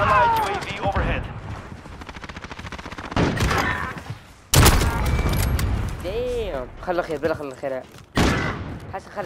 Allied UAV خلى خير بلا خلى خير. حسن خلى